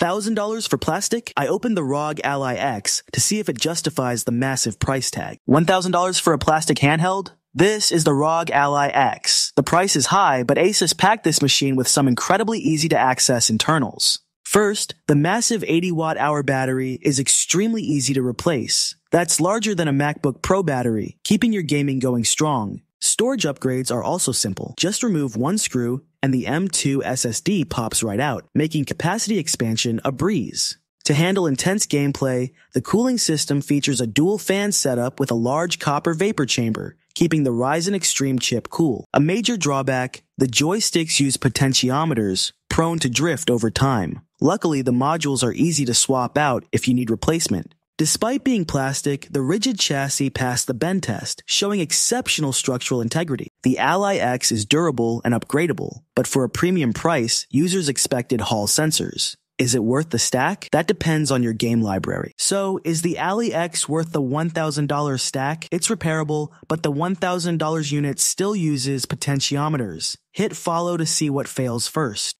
$1,000 for plastic? I opened the ROG Ally X to see if it justifies the massive price tag. $1,000 for a plastic handheld? This is the ROG Ally X. The price is high, but Asus packed this machine with some incredibly easy to access internals. First, the massive 80 watt hour battery is extremely easy to replace. That's larger than a MacBook Pro battery, keeping your gaming going strong. Storage upgrades are also simple. Just remove one screw and the M2 SSD pops right out, making capacity expansion a breeze. To handle intense gameplay, the cooling system features a dual fan setup with a large copper vapor chamber, keeping the Ryzen Extreme chip cool. A major drawback, the joysticks use potentiometers, prone to drift over time. Luckily, the modules are easy to swap out if you need replacement. Despite being plastic, the rigid chassis passed the bend test, showing exceptional structural integrity. The Ally X is durable and upgradable, but for a premium price, users expected Hall sensors. Is it worth the stack? That depends on your game library. So, is the Ally X worth the $1,000 stack? It's repairable, but the $1,000 unit still uses potentiometers. Hit follow to see what fails first.